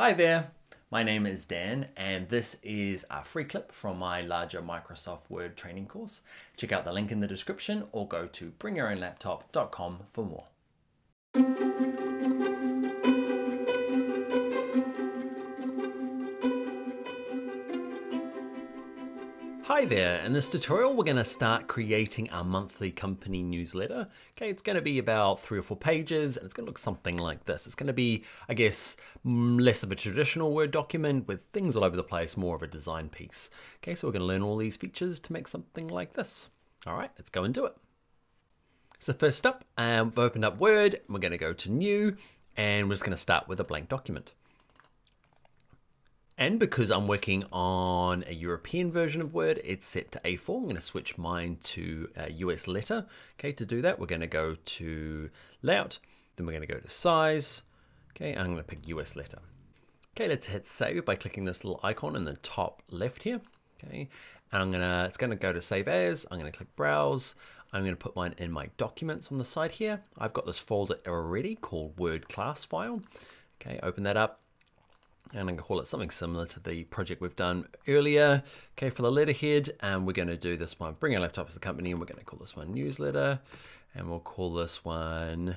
Hi there, my name is Dan and this is a free clip from my larger Microsoft Word training course. Check out the link in the description or go to bringyourownlaptop.com for more. Hi there, in this tutorial we're going to start creating our monthly company newsletter. Okay, it's going to be about three or four pages and it's going to look something like this. It's going to be, I guess, less of a traditional Word document with things all over the place, more of a design piece. Okay, so we're going to learn all these features to make something like this. All right, let's go and do it. So first up, um, we've opened up Word, we're going to go to New, and we're just going to start with a blank document. And because I'm working on a European version of Word, it's set to A4. I'm going to switch mine to a US letter. Okay, to do that, we're going to go to Layout, then we're going to go to Size. Okay, I'm going to pick US letter. Okay, let's hit Save by clicking this little icon in the top left here. Okay, and I'm gonna, it's going to go to Save As. I'm going to click Browse. I'm going to put mine in my Documents on the side here. I've got this folder already called Word Class File. Okay, open that up and I'm going to call it something similar to the project we've done earlier. Okay, for the letterhead, and we're going to do this one, bring our laptop to the company, and we're going to call this one newsletter, and we'll call this one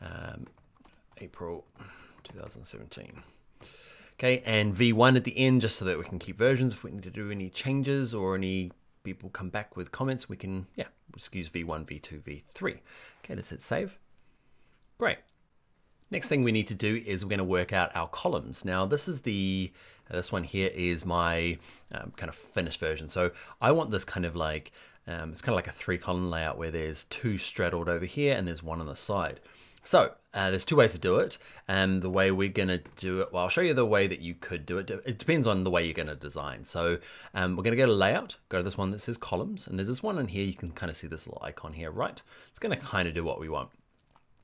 um, April 2017. Okay, and V1 at the end, just so that we can keep versions. If we need to do any changes or any people come back with comments, we can, yeah, just use V1, V2, V3. Okay, let's hit save. Great. Next thing we need to do is we're going to work out our columns. Now this is the, this one here is my um, kind of finished version. So I want this kind of like, um, it's kind of like a three column layout where there's two straddled over here and there's one on the side. So uh, there's two ways to do it, and the way we're gonna do it, well, I'll show you the way that you could do it. It depends on the way you're gonna design. So um, we're gonna go to layout, go to this one that says columns, and there's this one in here, you can kind of see this little icon here, right? It's gonna kind of do what we want.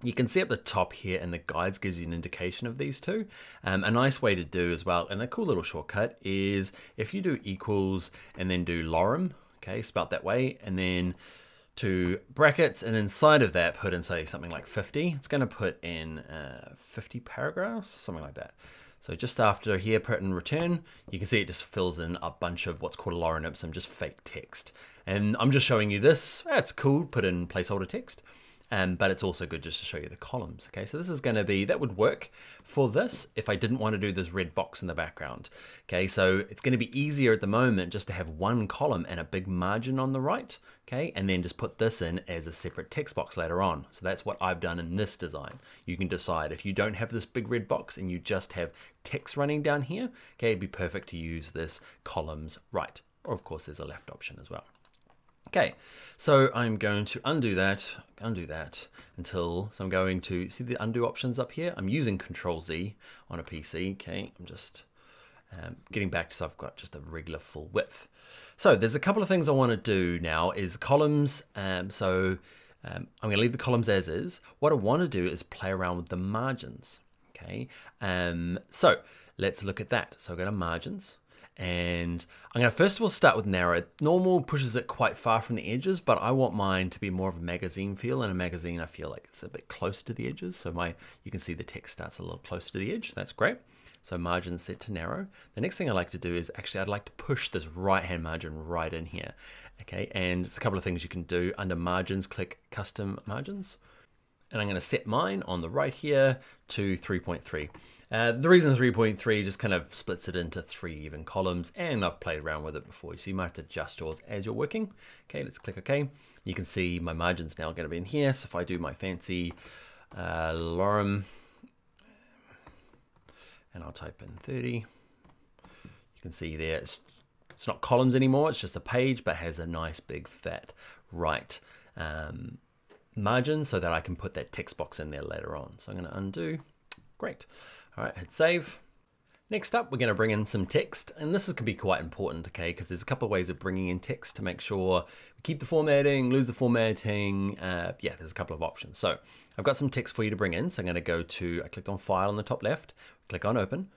You can see at the top here and the guides gives you an indication of these two. Um, a nice way to do as well, and a cool little shortcut is if you do equals and then do lorem, okay, spelt that way, and then to brackets, and inside of that put in say something like 50. It's going to put in uh, 50 paragraphs, something like that. So just after here, put in return, you can see it just fills in a bunch of what's called a lorem ipsum, just fake text. And I'm just showing you this. That's cool, put in placeholder text. Um, but it's also good just to show you the columns. Okay, so this is going to be, that would work for this if I didn't want to do this red box in the background. Okay, so it's going to be easier at the moment just to have one column and a big margin on the right. Okay, and then just put this in as a separate text box later on. So that's what I've done in this design. You can decide if you don't have this big red box and you just have text running down here, okay, it'd be perfect to use this columns right. Or of course there's a left option as well. Okay, so I'm going to undo that, undo that until, so I'm going to, see the undo options up here? I'm using Control Z on a PC, okay, I'm just um, getting back to so I've got just a regular full width. So there's a couple of things I want to do now is the columns, um, so um, I'm going to leave the columns as is. What I want to do is play around with the margins, okay? Um, so let's look at that. So I'll go to margins, and I'm going to first of all start with narrow. Normal pushes it quite far from the edges, but I want mine to be more of a magazine feel. In a magazine, I feel like it's a bit close to the edges. So my you can see the text starts a little closer to the edge. That's great. So margin set to narrow. The next thing I like to do is actually I'd like to push this right hand margin right in here. Okay, and it's a couple of things you can do. Under margins, click custom margins. And I'm going to set mine on the right here to 3.3. Uh, the reason 3.3 just kind of splits it into three even columns, and I've played around with it before, so you might have to adjust yours as you're working. Okay, let's click OK. You can see my margins now going to be in here, so if I do my fancy uh, lorem, and I'll type in 30, you can see there it's, it's not columns anymore, it's just a page, but has a nice big fat right um, margin so that I can put that text box in there later on. So I'm going to undo. Great. All right, hit save. Next up, we're going to bring in some text, and this is going to be quite important, okay, because there's a couple of ways of bringing in text to make sure we keep the formatting, lose the formatting. Uh, yeah, there's a couple of options. So I've got some text for you to bring in. So I'm going to go to, I clicked on File on the top left, click on Open,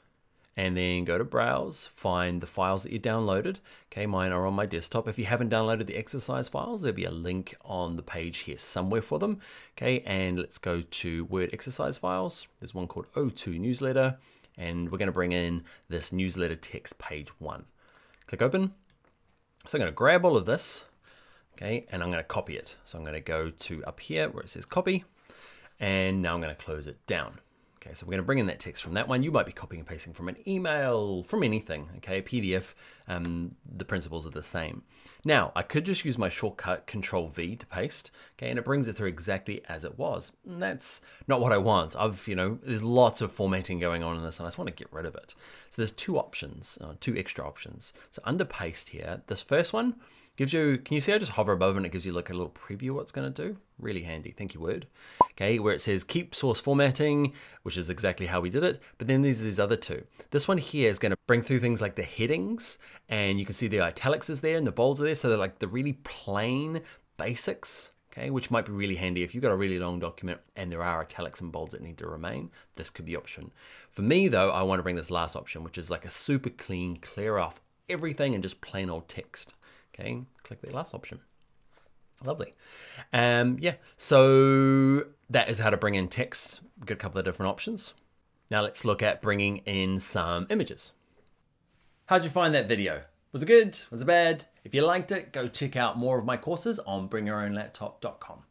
and then go to browse, find the files that you downloaded. Okay, mine are on my desktop. If you haven't downloaded the exercise files, there'll be a link on the page here somewhere for them. Okay, and let's go to Word exercise files. There's one called O2 newsletter, and we're going to bring in this newsletter text page one. Click open. So I'm going to grab all of this, okay, and I'm going to copy it. So I'm going to go to up here where it says copy, and now I'm going to close it down. Okay, so we're going to bring in that text from that one. You might be copying and pasting from an email, from anything, okay, a PDF, um, the principles are the same. Now, I could just use my shortcut Control V to paste, okay, and it brings it through exactly as it was. And that's not what I want. I've, you know, there's lots of formatting going on in this, and I just want to get rid of it. So there's two options, uh, two extra options. So under paste here, this first one, Gives you, can you see I just hover above and it gives you like a little preview what it's going to do? Really handy, thank you Word. Okay, where it says keep source formatting, which is exactly how we did it. But then there's these other two. This one here is going to bring through things like the headings and you can see the italics is there and the bolds are there. So they're like the really plain basics, okay, which might be really handy if you've got a really long document and there are italics and bolds that need to remain. This could be option. For me though, I want to bring this last option, which is like a super clean, clear off everything and just plain old text. Okay, click the last option. Lovely. Um, yeah, so that is how to bring in text. We've got a couple of different options. Now let's look at bringing in some images. How'd you find that video? Was it good? Was it bad? If you liked it, go check out more of my courses on bringyourownlaptop.com.